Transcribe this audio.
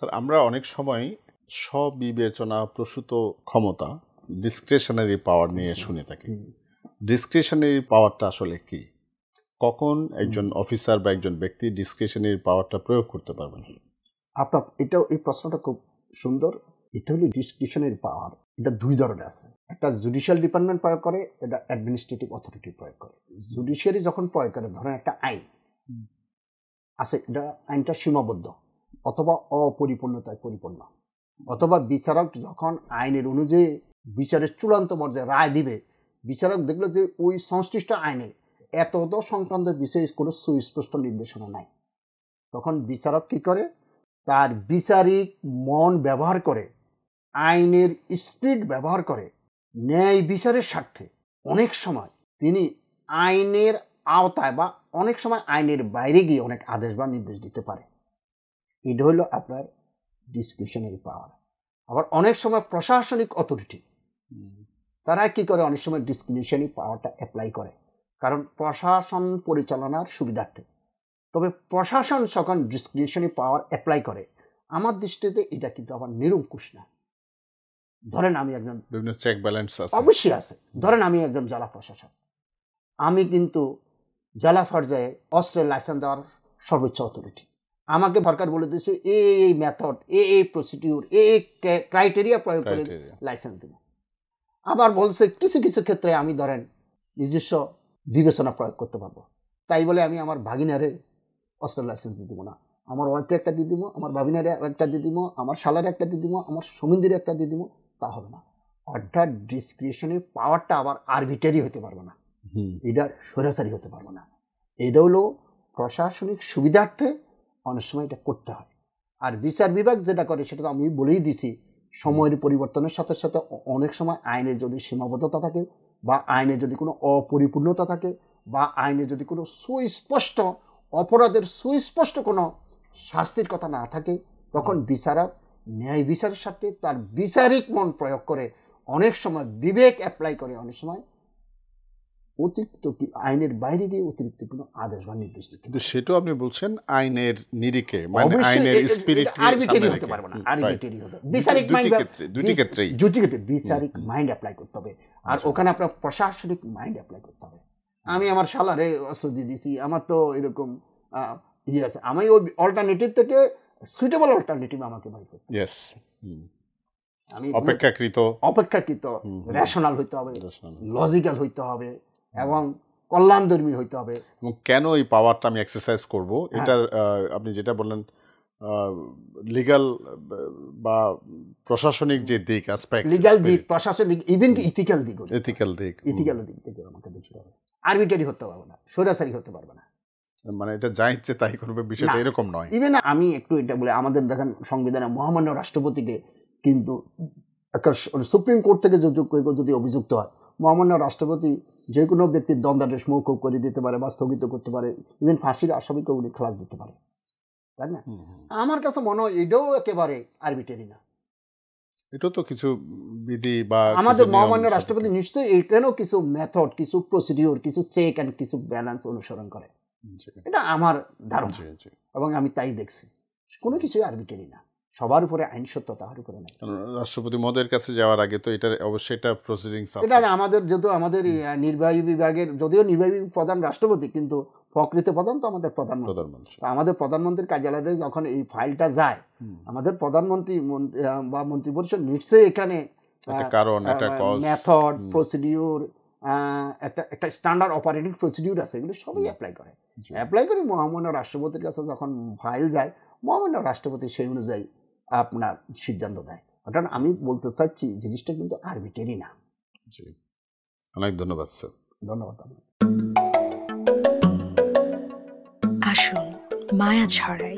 Sir আমরা অনেক সময় স্ববিবেচনা প্রসূত ক্ষমতা ডিসক্রিশনারি পাওয়ার নিয়ে শুনে থাকি। ডিসক্রিশনারি পাওয়ারটা আসলে কি? কখন একজন অফিসার বা একজন ব্যক্তি ডিসক্রিশনারি পাওয়ারটা প্রয়োগ করতে পারবেন? আপনার এটাও এই প্রশ্নটা খুব সুন্দর। এটা হলো ডিসক্রিশনের পাওয়ার এটা দুই ধরনের আছে। একটা জুডিশিয়াল ডিপার্টমেন্ট প্রয়োগ করে এটা অ্যাডমিনিস্ট্রেটিভ অথরিটি প্রয়োগ করে। জুডিশিয়ারি যখন প্রয়োগ করে ধরেন একটা আইন আছে এটা আইনটা সীমাবদ্ধ। অথবা অপরিপূর্ণতায় পরিপূর্ণ। অথবা বিচারক যখন আইনের অনুযায়ী বিচারের চূড়ান্ত পর্যায়ে রায় দিবে, বিচারক দেখল যে ওই সংশ্লিষ্ট আইনে এত সংক্রান্ত বিষয়ে কোনো সুস্পষ্ট নির্দেশনা নাই। তখন বিচারক কি করে? তার বিচারিক মন ব্যবহার করে, আইনের স্পিড ব্যবহার করে, ন্যায় বিচারের স্বার্থে অনেক সময় তিনি আইনের আওতায় বা অনেক সময় আইনের বাইরে গিয়ে অনেক আদেশ বা নির্দেশ দিতে পারে। এটা হলো আপনার ডিসক্রিপশনারি পাওয়ার আবার অনেক সময় প্রশাসনিক অথরিটি তারা কি করে? অনেক সময় ডিসক্রিপশনারি পাওয়ারটা অ্যাপ্লাই করে। কারণ প্রশাসন পরিচালনার সুবিধার্থে। তবে প্রশাসন যখন ডিসক্রিপশনারি পাওয়ার অ্যাপ্লাই করে আমার দৃষ্টিতে এটা কিন্তু আবার নিরঙ্কুশ না। ধরেন আমি একজন বিভিন্ন চেক ব্যালেন্স আছে। অবশ্যই আছে। ধরেন আমি একজন জেলা প্রশাসক। আমি কিন্তু জেলা পর্যায়ে অস্ত্রের লাইসেন্স দেওয়ার সর্বোচ্চ অথরিটি আমাকে সরকার বলে দিয়েছে এই এই মেথড এ এই প্রসিডিউর এ এই ক্রাইটেরিয়া প্রয়োগ করে লাইসেন্স দেব। আবার বলছে কিছু কিছু ক্ষেত্রে আমি ধরেন নিজস্ব বিবেচনা প্রয়োগ করতে পারব। তাই বলে আমি আমার ভাগিনারে অস্ত্র লাইসেন্স দিয়ে দিব না। আমার ওয়াইফকে একটা দিয়ে দিব আমার ভাগিনারে একটা দিয়ে দিব আমার শালারে একটা দিয়ে দিব আমার সমিন্দিরে একটা দিয়ে দিব তা হবে না। অর্থাৎ ডিসক্রিপশনের পাওয়ারটা আবার আরবিটারি হতে পারবে না। এটা সরাসরি হতে পারবে না। এটা হলো প্রশাসনিক সুবিধার্থে অনেক সময় এটা করতে হয়। আর বিচার বিভাগ যেটা করে সেটা তো আমি বলেই দিছি, সময়ের পরিবর্তনের সাথে সাথে অনেক সময় আইনে যদি সীমাবদ্ধতা থাকে বা আইনে যদি কোনো অপরিপূর্ণতা থাকে বা আইনে যদি কোনো সুস্পষ্ট, অপরাধের সুস্পষ্ট কোনো শাস্তির কথা না থাকে, তখন বিচারক, ন্যায় বিচারের সাথে তার বিচারিক মন প্রয়োগ করে অনেক সময় বিবেক অ্যাপ্লাই করে, অনেক সময় অতিরিক্ত আইনের বাইরে গিয়ে অতিরিক্ত কোনো আদেশ বা নির্দেশ দিতে কিন্তু সেটাও আপনি বলছেন আইনের নিরিখে মানে আইনের স্পিরিট arbitrary হতে পারবে না। Arbitrary হতে বিচারিক মাইন্ড ক্ষেত্রে দুটি ক্ষেত্রেই। দুটি ক্ষেত্রে বিচারিক মাইন্ড অ্যাপ্লাই করতে হবে। আর আচ্ছা। ওখানে আপনার প্রশাসনিক মাইন্ড অ্যাপ্লাই করতে হবে। আমি আমার শালারে অস্ত্র দিয়ে দিছি আমার তো এরকম ইয়ে আছে। আমি ওই অল্টারনেটিভ থেকে সুইটেবল অল্টারনেটিভ আমাকে বাই করতে ইয়েস আমি অপেক্ষাকৃত। অপেক্ষাকৃত। রেশনাল হইতে হবে। লজিক্যাল হইতে হবে। এবং কল্যাণধর্মী হইতে হবে। এবং কেন এই পাওয়ারটা আমি এক্সারসাইজ করব? হ্যাঁ। এটার আপনি যেটা বললেন লিগাল বা প্রশাসনিক যে দিক অ্যাসপেক্ট লিগাল দিক প্রশাসনিক ইভেন কি ইথিক্যাল দিক এথিক্যাল দিক। ইথিক্যাল দিক থেকে আমাকে দেখতে হবে। আরবিটারি হতে পারবে না সরাসরি হতে পারবে না। মানে এটা যা ইচ্ছে তাই করবে বিষয়টা এরকম নয়। ইভেন আমি একটু এটা বলে আমাদের দেখেন সংবিধানে মহামান্য রাষ্ট্রপতিকে কিন্তু একটা সুপ্রিম কোর্ট থেকে যদি অভিযুক্ত হয় মহামান্য রাষ্ট্রপতি যে কোনো ব্যক্তির দ্বন্দ্বাদেশ মৌকুব করে দিতে পারে বা স্থগিত করতে পারে। ইভেন ফাঁসির আসামিকে উনি খালাস দিতে পারে। তাই না। আমার কাছে মনে হয় এটাও একেবারে আরবিটারি না। এটাও তো কিছু বিধি বা আমাদের মহামান্য রাষ্ট্রপতি নিশ্চয়ই এখানেও কিছু মেথড কিছু প্রসিডিওর কিছু চেক অ্যান্ড কিছু ব্যালেন্স অনুসরণ করে। এটা আমার ধারণা। এবং আমি তাই দেখছি। কোনো কিছুই আরবিটারি না। সবার উপরে আইন সত্য তাহার উপরে নাই। রাষ্ট্রপতি মহোদয়ের কাছে যাওয়ার আগে তো এটা অবশ্যই এটা প্রসিডিংস এটা আমাদের যেহেতু আমাদের নির্বাহী বিভাগের যদিও নির্বাহী প্রধান রাষ্ট্রপতি কিন্তু প্রকৃত প্রধান তো আমাদের প্রধানমন্ত্রী। আমাদের প্রধানমন্ত্রীর কার্যালয়ে যখন এই ফাইলটা যায় আমাদের প্রধানমন্ত্রী মন- বা মন্ত্রিপরিষদ নিশ্চয়ই এখানে কারণ একটা মেথড। প্রসিডিউর একটা একটা স্ট্যান্ডার্ড অপারেটিং প্রসিডিউর আছে এগুলো সবই অ্যাপ্লাই করে। অ্যাপ্লাই করে মহামান্য রাষ্ট্রপতির কাছে যখন ফাইল যায় মহামান্য রাষ্ট্রপতি সেই অনুযায়ী আপনার সিদ্ধান্ত দেয় অর্থাৎ আমি বলতে চাচ্ছি জিনিসটা কিন্তু আরবিটারি না। জি। অনেক ধন্যবাদ স্যার। ধন্যবাদ আপনাকে। আসুন মায়া ছড়াই।